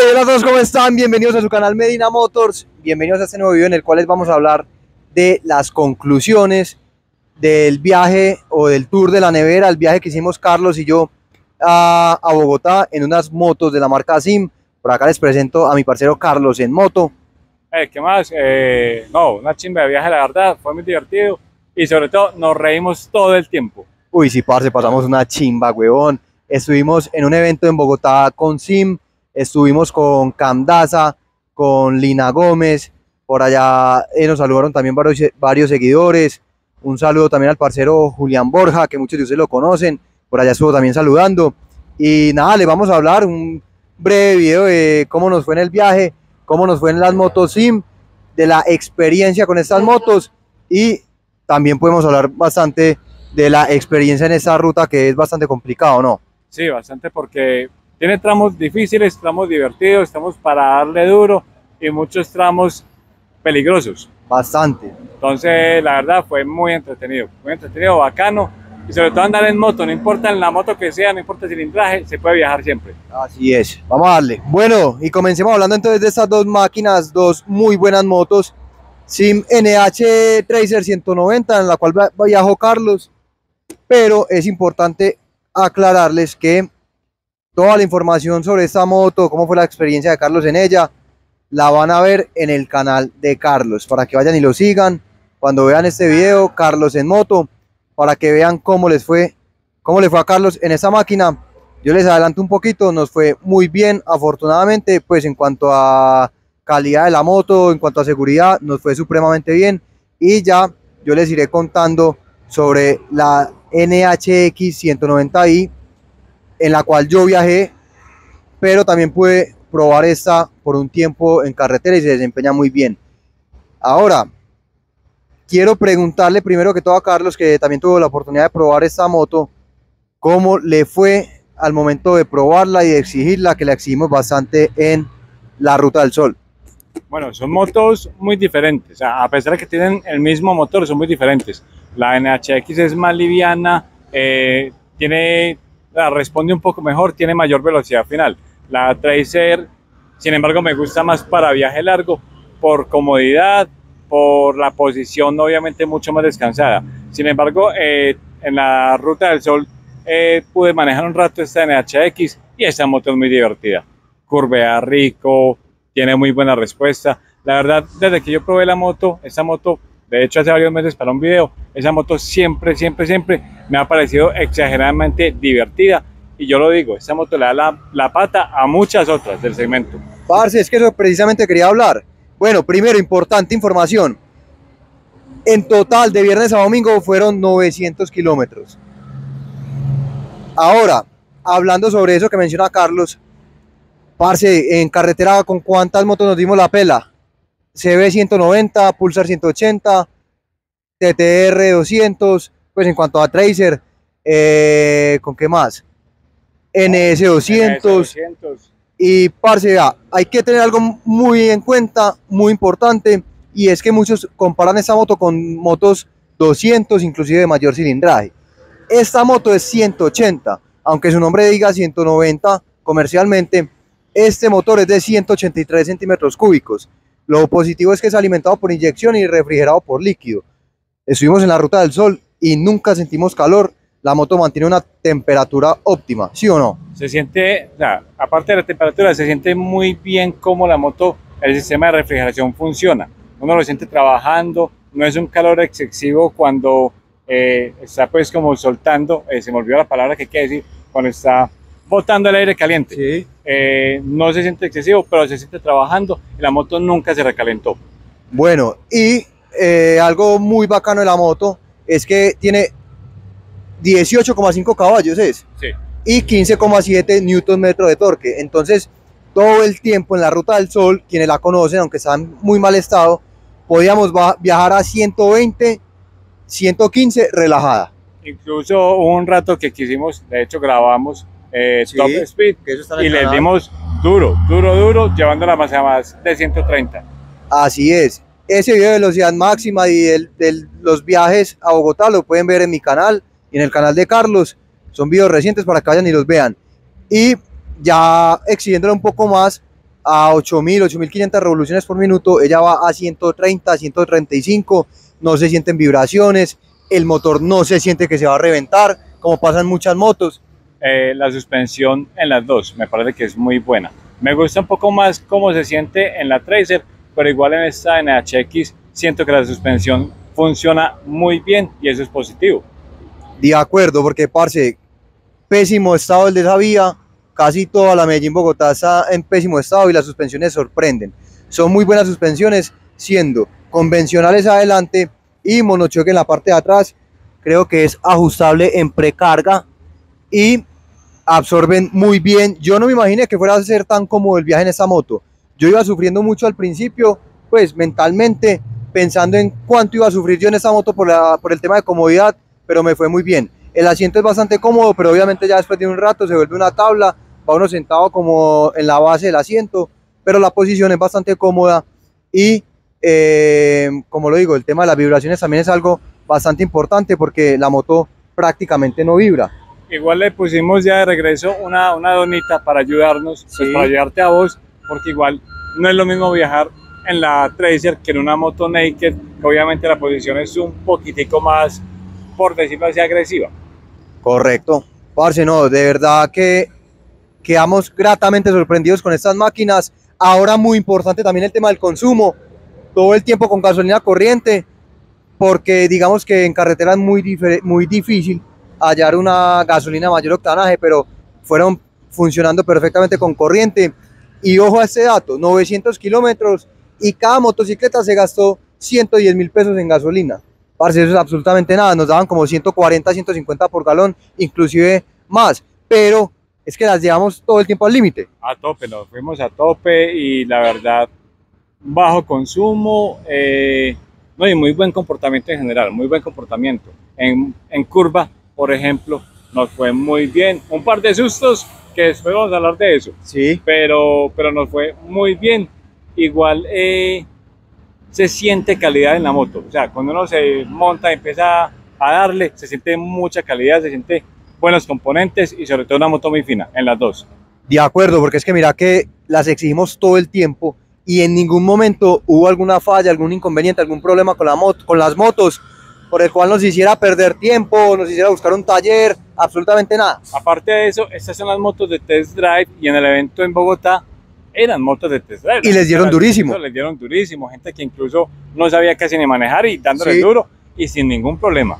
Hey, hola a todos, ¿cómo están? Bienvenidos a su canal Medina Motors. Bienvenidos a este nuevo video en el cual les vamos a hablar de las conclusiones del viaje o del tour de la nevera, el viaje que hicimos Carlos y yo a, a Bogotá en unas motos de la marca Sim. Por acá les presento a mi parcero Carlos en moto. Eh, ¿Qué más? Eh, no, una chimba de viaje, la verdad, fue muy divertido y sobre todo nos reímos todo el tiempo. Uy, sí, parce, pasamos una chimba, huevón. Estuvimos en un evento en Bogotá con Sim, estuvimos con Camdaza, con Lina Gómez, por allá eh, nos saludaron también varios, varios seguidores. Un saludo también al parcero Julián Borja, que muchos de ustedes lo conocen, por allá estuvo también saludando. Y nada, le vamos a hablar un breve video de cómo nos fue en el viaje, cómo nos fue en las motos sim, de la experiencia con estas motos y también podemos hablar bastante de la experiencia en esta ruta que es bastante complicado, ¿no? Sí, bastante porque tiene tramos difíciles, tramos divertidos, estamos para darle duro y muchos tramos peligrosos. Bastante. Entonces, la verdad fue muy entretenido, muy entretenido, bacano y sobre todo andar en moto, no importa en la moto que sea, no importa el cilindraje, se puede viajar siempre. Así es, vamos a darle. Bueno, y comencemos hablando entonces de estas dos máquinas, dos muy buenas motos. Sim NH Tracer 190, en la cual viajó Carlos, pero es importante aclararles que toda la información sobre esta moto, cómo fue la experiencia de Carlos en ella, la van a ver en el canal de Carlos, para que vayan y lo sigan. Cuando vean este video, Carlos en moto, para que vean cómo les fue, cómo le fue a Carlos en esa máquina. Yo les adelanto un poquito, nos fue muy bien, afortunadamente, pues en cuanto a calidad de la moto, en cuanto a seguridad, nos fue supremamente bien. Y ya yo les iré contando sobre la NHX 190i, en la cual yo viajé, pero también pude probar esta por un tiempo en carretera y se desempeña muy bien. Ahora, quiero preguntarle primero que todo a Carlos, que también tuvo la oportunidad de probar esta moto, cómo le fue al momento de probarla y de exigirla, que la exigimos bastante en la Ruta del Sol. Bueno, son motos muy diferentes, a pesar de que tienen el mismo motor, son muy diferentes. La NHX es más liviana, eh, tiene, responde un poco mejor, tiene mayor velocidad final. La Tracer, sin embargo, me gusta más para viaje largo, por comodidad, por la posición obviamente mucho más descansada. Sin embargo, eh, en la Ruta del Sol eh, pude manejar un rato esta NHX y esa moto es muy divertida. Curvea rico, tiene muy buena respuesta. La verdad, desde que yo probé la moto, esa moto, de hecho hace varios meses para un video, esa moto siempre, siempre, siempre me ha parecido exageradamente divertida. Y yo lo digo, esa moto le da la, la pata a muchas otras del segmento. Parce, es que eso precisamente quería hablar. Bueno, primero, importante información. En total, de viernes a domingo fueron 900 kilómetros. Ahora, hablando sobre eso que menciona Carlos, parce, en carretera, ¿con cuántas motos nos dimos la pela? CB 190, Pulsar 180, TTR 200, pues en cuanto a Tracer, eh, ¿con qué más? NS 200. NS 200 y parce, hay que tener algo muy en cuenta, muy importante, y es que muchos comparan esta moto con motos 200, inclusive de mayor cilindraje. Esta moto es 180, aunque su nombre diga 190 comercialmente, este motor es de 183 centímetros cúbicos. Lo positivo es que es alimentado por inyección y refrigerado por líquido. Estuvimos en la ruta del sol y nunca sentimos calor la moto mantiene una temperatura óptima, ¿sí o no? Se siente, aparte de la temperatura, se siente muy bien cómo la moto, el sistema de refrigeración funciona. Uno lo siente trabajando, no es un calor excesivo cuando eh, está pues como soltando, eh, se me olvidó la palabra que quiere decir, cuando está botando el aire caliente. Sí. Eh, no se siente excesivo, pero se siente trabajando y la moto nunca se recalentó. Bueno, y algo muy bacano de la moto es que tiene 18,5 caballos es. Sí. Y 15,7 newton metro de torque. Entonces, todo el tiempo en la Ruta del Sol, quienes la conocen, aunque está en muy mal estado, podíamos viajar a 120, 115 relajada. Incluso un rato que quisimos, de hecho grabamos eh, Top Speed y le dimos duro, duro, duro, llevando la masa más de 130. Así es. Ese video de velocidad máxima y de los viajes a Bogotá lo pueden ver en mi canal y en el canal de Carlos. Son videos recientes para que vayan y los vean. Y ya exigiéndole un poco más, a 8000, 8500 revoluciones por minuto, ella va a 130, 135, no se sienten vibraciones, el motor no se siente que se va a reventar, como pasan muchas motos. Eh, la suspensión en las dos me parece que es muy buena. Me gusta un poco más cómo se siente en la Tracer, pero igual en esta NHX siento que la suspensión funciona muy bien y eso es positivo. De acuerdo, porque parce, pésimo estado el de esa vía, casi toda la Medellín Bogotá está en pésimo estado y las suspensiones sorprenden. Son muy buenas suspensiones, siendo convencionales adelante y monochoque en la parte de atrás. Creo que es ajustable en precarga y absorben muy bien. Yo no me imaginé que fuera a ser tan cómodo el viaje en esta moto. Yo iba sufriendo mucho al principio, pues mentalmente, pensando en cuánto iba a sufrir yo en esta moto por, la, por el tema de comodidad, pero me fue muy bien. El asiento es bastante cómodo, pero obviamente ya después de un rato se vuelve una tabla va uno sentado como en la base del asiento, pero la posición es bastante cómoda y eh, como lo digo, el tema de las vibraciones también es algo bastante importante porque la moto prácticamente no vibra. Igual le pusimos ya de regreso una, una donita para ayudarnos, pues, para ayudarte a vos, porque igual no es lo mismo viajar en la Tracer que en una moto naked, que obviamente la posición es un poquitico más, por decirlo así, agresiva. Correcto. Parce, no, de verdad que quedamos gratamente sorprendidos con estas máquinas. Ahora muy importante también el tema del consumo, todo el tiempo con gasolina corriente, porque digamos que en carretera es muy, muy difícil hallar una gasolina mayor octanaje, pero fueron funcionando perfectamente con corriente. Y ojo a este dato, 900 kilómetros y cada motocicleta se gastó 110 mil pesos en gasolina. Parce, eso es absolutamente nada, nos daban como 140, 150 por galón, inclusive más, pero es que las llevamos todo el tiempo al límite. A tope, nos fuimos a tope y la verdad, bajo consumo, eh, no, y muy buen comportamiento en general, muy buen comportamiento. En, en, curva, por ejemplo, nos fue muy bien. Un par de sustos, que después vamos a hablar de eso. Sí. Pero, pero nos fue muy bien. Igual eh, se siente calidad en la moto. O sea, cuando uno se monta y empieza a darle, se siente mucha calidad, se siente buenos componentes y sobre todo una moto muy fina en las dos. De acuerdo, porque es que mira que las exigimos todo el tiempo y en ningún momento hubo alguna falla, algún inconveniente, algún problema con, la moto, con las motos por el cual nos hiciera perder tiempo, nos hiciera buscar un taller, absolutamente nada. Aparte de eso, estas son las motos de test drive y en el evento en Bogotá eran motos de test drive. Y les dieron durísimo. Les dieron durísimo, gente que incluso no sabía casi ni manejar y dándole duro y sin ningún problema.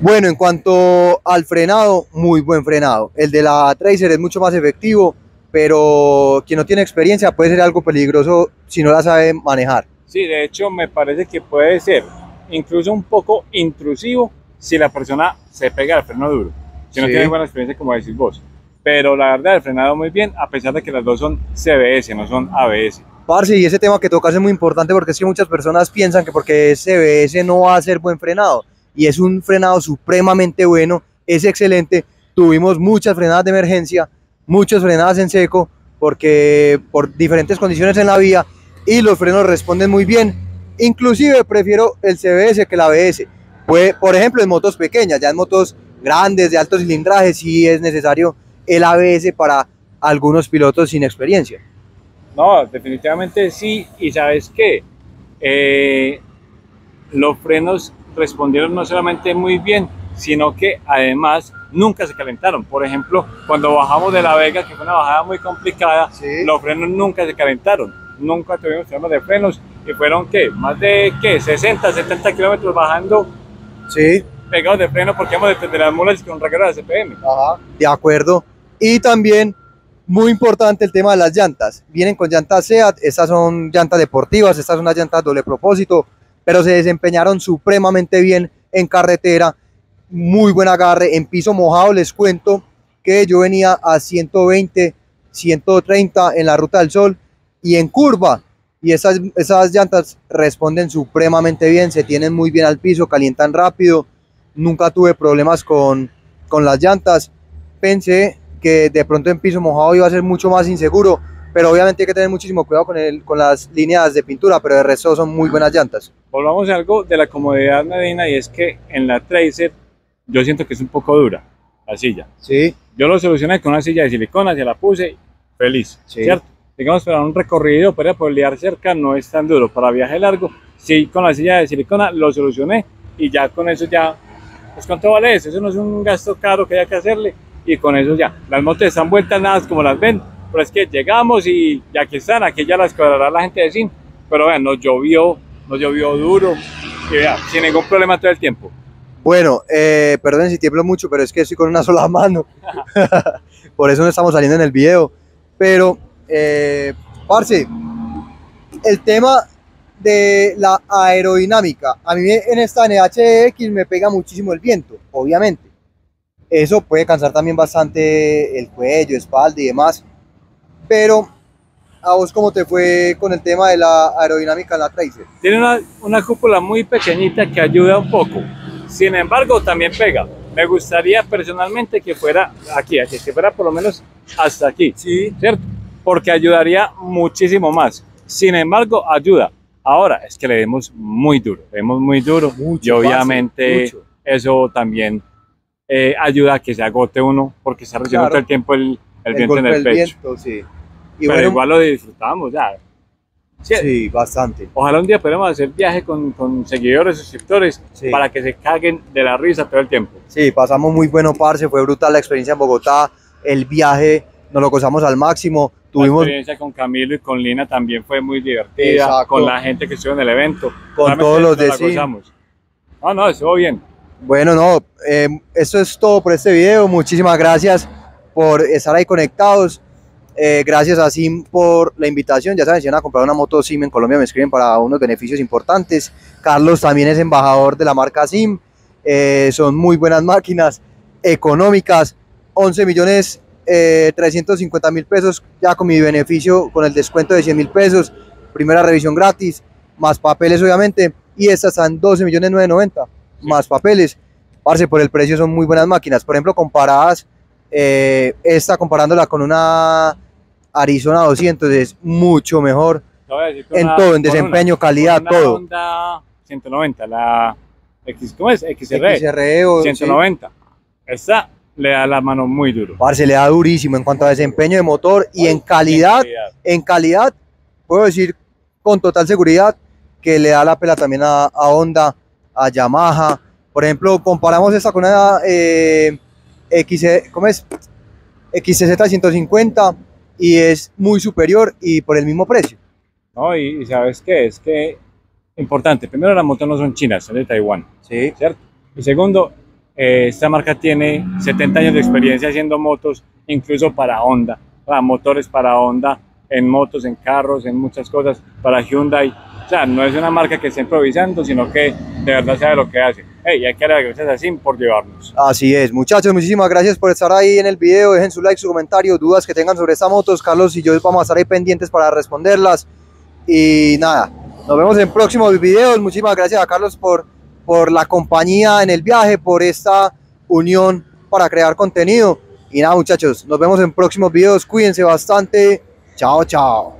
Bueno, en cuanto al frenado, muy buen frenado. El de la Tracer es mucho más efectivo, pero quien no tiene experiencia puede ser algo peligroso si no la sabe manejar. Sí, de hecho me parece que puede ser incluso un poco intrusivo si la persona se pega al freno duro, si no tiene buena experiencia como decís vos. Pero la verdad, el frenado muy bien, a pesar de que las dos son CBS, no son ABS. Parce, y ese tema que tocas es muy importante porque es que muchas personas piensan que porque es CBS no va a ser buen frenado y es un frenado supremamente bueno, es excelente. Tuvimos muchas frenadas de emergencia, muchas frenadas en seco, porque por diferentes condiciones en la vía y los frenos responden muy bien. Inclusive prefiero el CBS que el ABS. Pues, por ejemplo, en motos pequeñas, ya en motos grandes, de alto cilindraje, sí es necesario el ABS para algunos pilotos sin experiencia. No, definitivamente sí. Y sabes qué, eh, los frenos respondieron no solamente muy bien, sino que además nunca se calentaron. Por ejemplo, cuando bajamos de La Vega, que fue una bajada muy complicada, los frenos nunca se calentaron. Nunca tuvimos problemas de frenos y fueron, ¿qué? Más de, ¿qué? 60, 70 kilómetros bajando. Sí. Pegados de freno porque hemos de las mulas con recarga de CPM. Ajá. De acuerdo. Y también muy importante el tema de las llantas. Vienen con llantas SEAT, estas son llantas deportivas, estas son unas llantas doble propósito, pero se desempeñaron supremamente bien en carretera, muy buen agarre, en piso mojado les cuento que yo venía a 120, 130 en la Ruta del Sol y en curva, y esas, esas llantas responden supremamente bien, se tienen muy bien al piso, calientan rápido, nunca tuve problemas con, con las llantas, pensé que de pronto en piso mojado iba a ser mucho más inseguro, pero obviamente hay que tener muchísimo cuidado con, el, con las líneas de pintura, pero de resto son muy buenas llantas. Volvamos a algo de la comodidad, Medina, y es que en la Tracer yo siento que es un poco dura la silla. Sí. Yo lo solucioné con una silla de silicona, se la puse, feliz, ¿cierto? Digamos, para un recorrido, para poder cerca no es tan duro. Para viaje largo, sí, con la silla de silicona lo solucioné y ya con eso ya, pues cuánto vale eso, eso no es un gasto caro que haya que hacerle y con eso ya, las motos están vueltas nada como las ven, pero es que llegamos y ya que están, aquí ya las cuadrará la gente de SIM, pero vean, nos llovió, nos llovió duro y vean, sin ningún problema todo el tiempo. Bueno, eh, perdón si tiemblo mucho, pero es que estoy con una sola mano. Por eso no estamos saliendo en el video. Pero, eh, parce, el tema de la aerodinámica. A mí en esta NHX me pega muchísimo el viento, obviamente. Eso puede cansar también bastante el cuello, espalda y demás. Pero, ¿a vos cómo te fue con el tema de la aerodinámica en la Tracer? Tiene una, una cúpula muy pequeñita que ayuda un poco. Sin embargo, también pega. Me gustaría personalmente que fuera aquí, aquí, que fuera por lo menos hasta aquí. Sí. ¿Cierto? Porque ayudaría muchísimo más. Sin embargo, ayuda. Ahora es que le demos muy duro, le demos muy duro Mucho, y obviamente mucho. eso también eh, ayuda a que se agote uno porque se recibe Claro. todo el tiempo el, el viento en el pecho. viento, sí. Y Pero bueno, igual lo disfrutamos ya. Sí, sí, bastante. Ojalá un día podamos hacer viaje con, con seguidores, suscriptores, Sí. para que se caguen de la risa todo el tiempo. Sí, pasamos muy bueno, parce. Fue brutal la experiencia en Bogotá. El viaje nos lo gozamos al máximo. La Tuvimos experiencia con Camilo y con Lina también fue muy divertida, Exacto. con la gente que estuvo en el evento. Con Realmente todos los de la gozamos. No, no, estuvo bien. Bueno, no, eh, eso es todo por este video. Muchísimas gracias por estar ahí conectados. Eh, gracias a Sim por la invitación. Ya saben, si van a comprar una moto Sim en Colombia, me escriben para unos beneficios importantes. Carlos también es embajador de la marca Sim. Eh, son muy buenas máquinas, económicas. 11 millones eh, 350 mil pesos, ya con mi beneficio, con el descuento de 100 mil pesos. Primera revisión gratis, más papeles, obviamente. Y estas están 12 millones 990 más papeles. Parce, por el precio son muy buenas máquinas. Por ejemplo, comparadas, eh, esta comparándola con una Arizona 200 es mucho mejor. En una- todo, en desempeño, una- calidad, una todo. Honda 190, la X, ¿cómo es? XR, XR o- sí. 190. Esta le da la mano muy duro. Parce, le da durísimo en cuanto a desempeño de motor y en calidad, en calidad, puedo decir con total seguridad que le da la pela también a, a Honda, a Yamaha. Por ejemplo, comparamos esta con una eh, ¿cómo es? XZ 150 y es muy superior y por el mismo precio. ¿no? Y, y sabes qué, es que importante, primero las motos no son chinas, son de Taiwán, Sí. ¿cierto? Y segundo, eh, esta marca tiene 70 años de experiencia haciendo motos, incluso para Honda, para motores para Honda, en motos, en carros, en muchas cosas, para Hyundai. O sea, no es una marca que esté improvisando, sino que de verdad sabe lo que hace. Hey, hay que darle gracias a Sim por llevarnos. Así es, muchachos, muchísimas gracias por estar ahí en el video. Dejen su like, su comentario, dudas que tengan sobre esta moto. Carlos y yo vamos a estar ahí pendientes para responderlas. Y nada, nos vemos en próximos videos. Muchísimas gracias a Carlos por, por la compañía en el viaje, por esta unión para crear contenido. Y nada, muchachos, nos vemos en próximos videos. Cuídense bastante. Chao, chao.